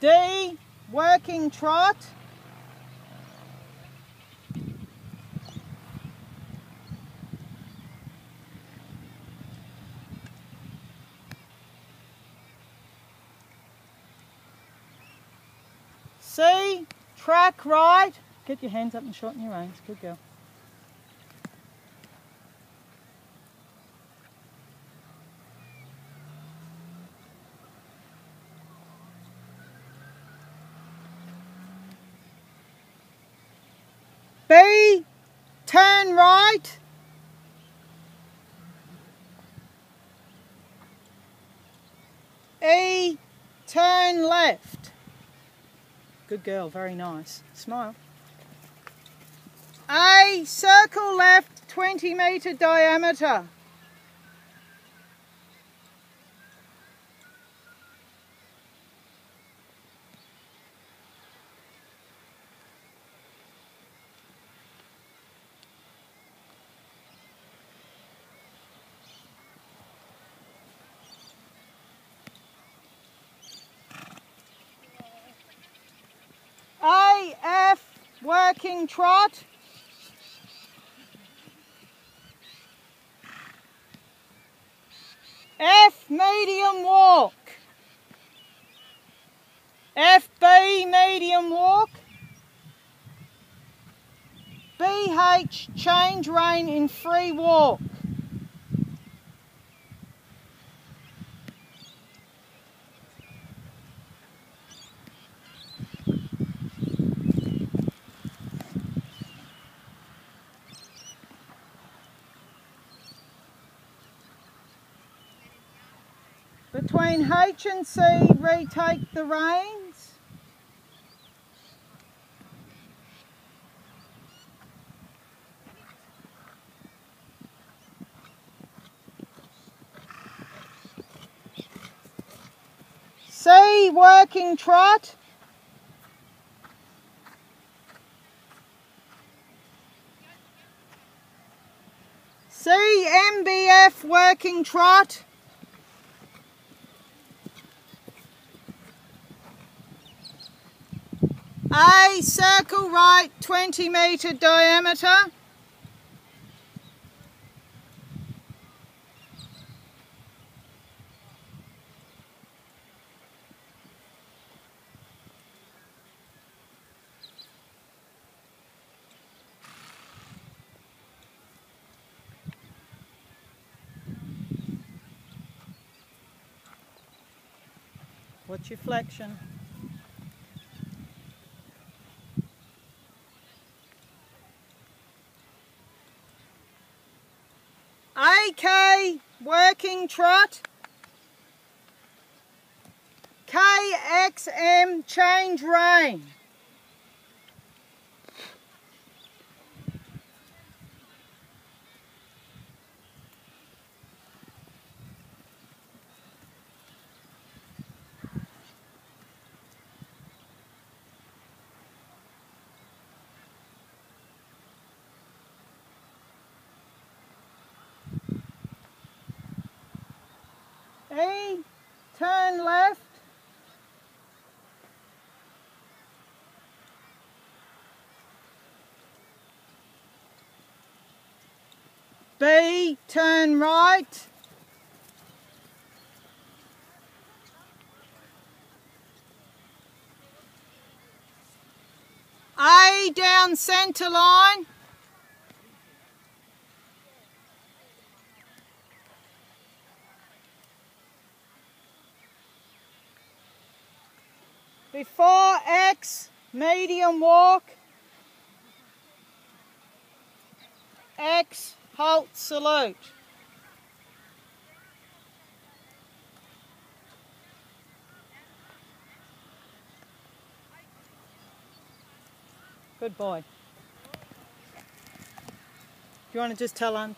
D, working trot. C, track right. Get your hands up and shorten your reins. Good girl. B, turn right. E, turn left. Good girl, very nice. Smile. A, circle left 20 metre diameter. A, F, working trot. F, medium walk. FB, medium walk. BH, change rein in free walk. Between H and C, retake the reins. C, working trot. C, MBF, working trot. A circle right 20 metre diameter. What's your flexion? AK working trot. KXM change rein. E, turn left. B, turn right. A, down centre line. Before X, medium walk. X, halt, salute. Good boy. Do you want to just tell Aunt?